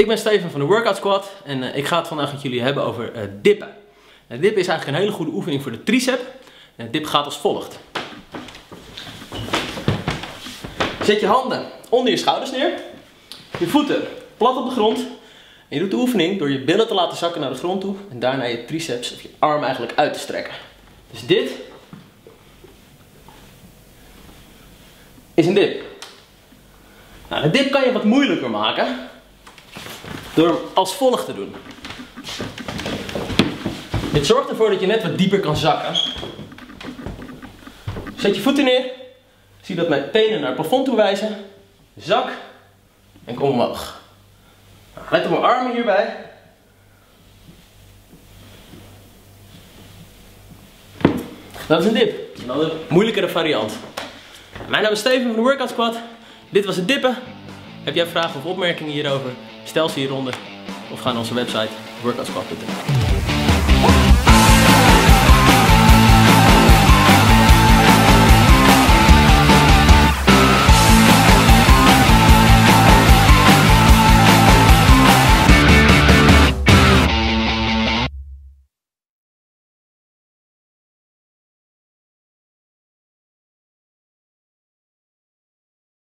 Ik ben Steven van de Workout Squad en uh, ik ga het vandaag met jullie hebben over uh, dippen. Uh, dippen is eigenlijk een hele goede oefening voor de tricep. En dip gaat als volgt. Zet je handen onder je schouders neer, je voeten plat op de grond. En je doet de oefening door je billen te laten zakken naar de grond toe en daarna je triceps of je arm eigenlijk uit te strekken. Dus dit is een dip. Nou, de dip kan je wat moeilijker maken door hem als volgt te doen. Dit zorgt ervoor dat je net wat dieper kan zakken. Zet je voeten neer. Zie dat mijn tenen naar het plafond toe wijzen. Zak en kom omhoog. Nou, let op mijn armen hierbij. Dat is een dip. Een moeilijkere variant. Mijn naam is Steven van de Workout Squad. Dit was het dippen. Heb jij vragen of opmerkingen hierover? Stel ze hieronder of ga naar onze website workoutspad.nl.